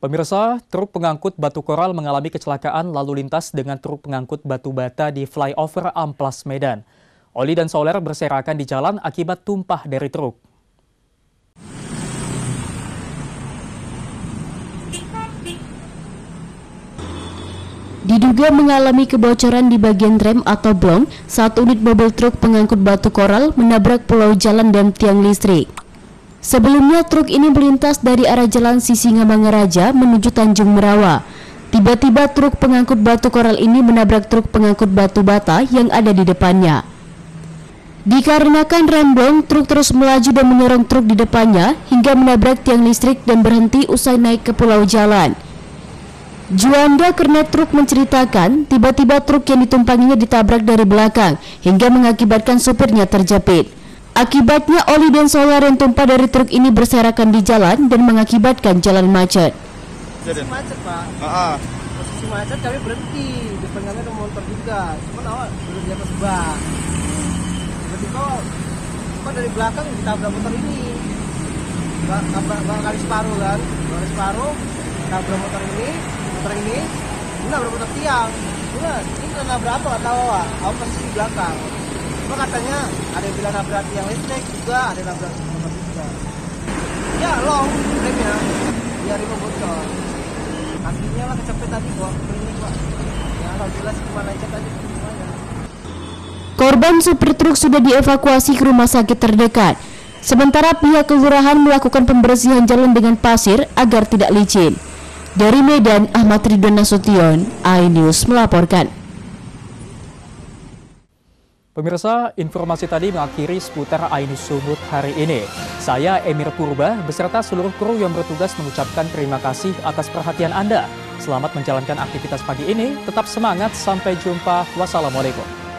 Pemirsa, truk pengangkut batu koral mengalami kecelakaan lalu lintas dengan truk pengangkut batu bata di flyover Amplas Medan. Oli dan solar berserakan di jalan akibat tumpah dari truk. Diduga mengalami kebocoran di bagian rem atau blong saat unit mobil truk pengangkut batu koral menabrak pulau jalan dan tiang listrik. Sebelumnya truk ini melintas dari arah jalan Sisingamangaraja menuju Tanjung Merawa. Tiba-tiba truk pengangkut batu koral ini menabrak truk pengangkut batu bata yang ada di depannya. Dikarenakan remblong, truk terus melaju dan menyerang truk di depannya hingga menabrak tiang listrik dan berhenti usai naik ke pulau jalan. Juanda karena truk menceritakan, tiba-tiba truk yang ditumpanginya ditabrak dari belakang hingga mengakibatkan supirnya terjepit. Akibatnya oli dan solar yang tumpah dari truk ini berserakan di jalan dan mengakibatkan jalan macet. Posisi macet pak. Ah, Posisi macet kami berhenti. Depan kami ada motor juga. Cuman awal belum di atas bak. Tiba-tiba cuma dari belakang ditabrak motor ini. Bak, bak, bak kali separuh kan. Kali separuh tabrak motor ini, motor ini, ini nabrak motor tiang. Ini kena berapa nggak tahu pak. Aku posisi di belakang. Cuma katanya ada yang bilang nabrak tiang listrik juga, ada yang nabrak motor juga. Ya long remnya, ya remnya bocor. Kakinya lah kecepet tadi gua klinik pak. Ya alhamdulillah sih cuma aja semuanya. Korban supir truk sudah dievakuasi ke rumah sakit terdekat. Sementara pihak kelurahan melakukan pembersihan jalan dengan pasir agar tidak licin. Dari Medan, Ahmad Ridwan Nasution, iNews melaporkan. Pemirsa, informasi tadi mengakhiri seputar Ainus Sumut hari ini. Saya Emir Purba beserta seluruh kru yang bertugas mengucapkan terima kasih atas perhatian Anda. Selamat menjalankan aktivitas pagi ini, tetap semangat, sampai jumpa. Wassalamualaikum.